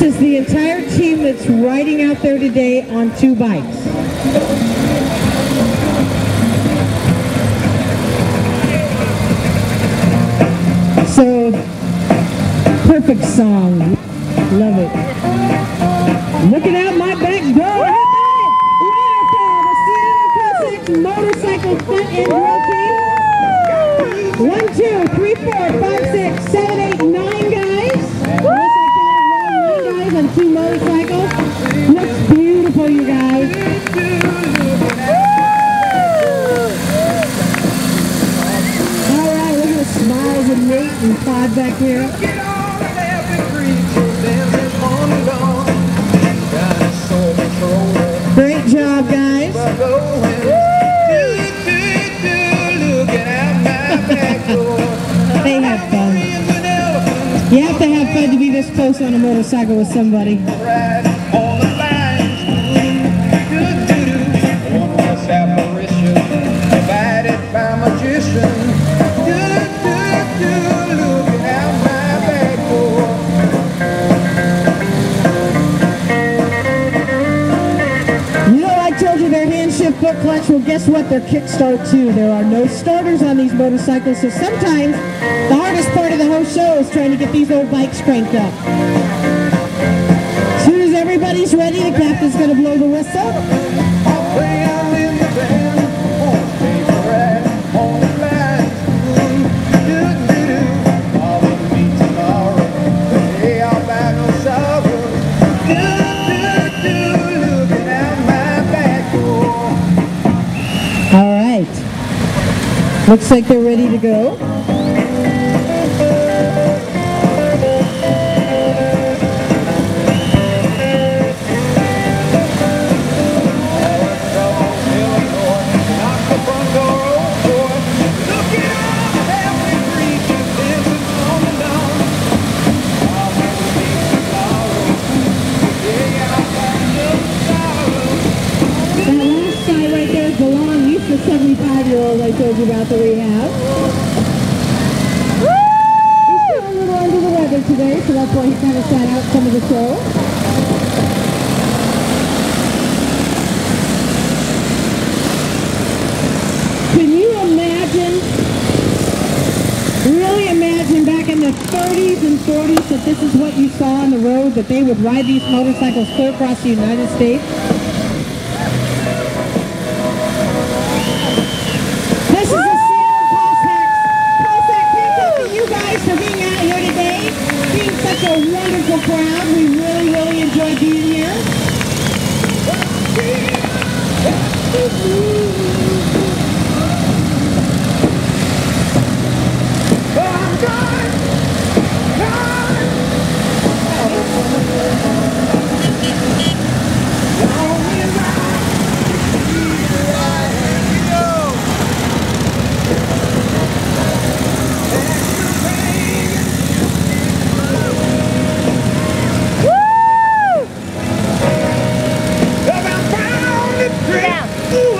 This is the entire team that's riding out there today on two bikes. So, perfect song. Love it. Looking out my back door. Motorcycle Front End Drill Team. One, two, three, four, five, six, seven, eight, nine Do, do, do, looking at my back door. They have fun. You have to have fun to be this close on a motorcycle with somebody. ride on shift. Well, guess what? They're kickstart too. There are no starters on these motorcycles, so sometimes the hardest part of the whole show is trying to get these old bikes cranked up. As soon as everybody's ready, the captain's going to blow the whistle. Looks like they're ready to go. 75-year-old I told you about that we have. He's still a little under the weather today, so that's why he kind of sat out some of the show. Can you imagine, really imagine back in the 30s and 40s that this is what you saw on the road, that they would ride these motorcycles clear across the United States? This is the Seattle Cossack. Cossack, thanks out to you guys for being out here today, being such a wonderful crowd. We really, really enjoyed being here. I'm gone, gone. Long as I see the light, go. Cause I found it great.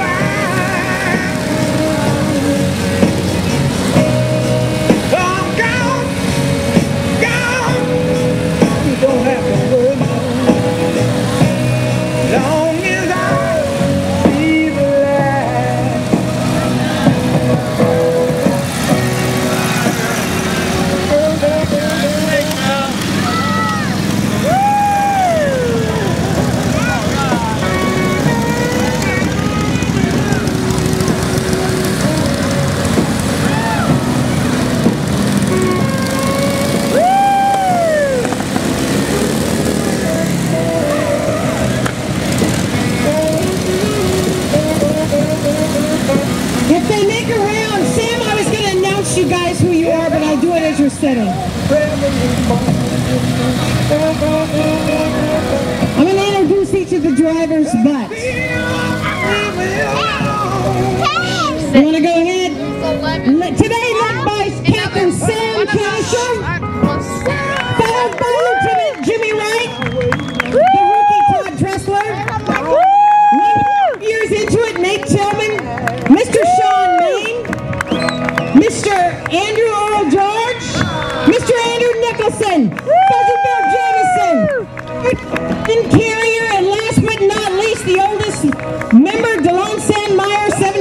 You are, but I'll do it as you're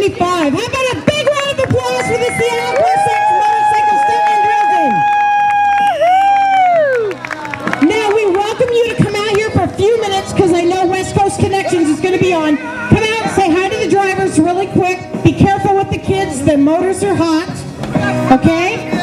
75. How about a big round of applause for the Seattle Cossacks Motorcycle Stuntman Team? Now we welcome you to come out here for a few minutes because I know West Coast Connections is going to be on. Come out, say hi to the drivers really quick. Be careful with the kids, the motors are hot. Okay?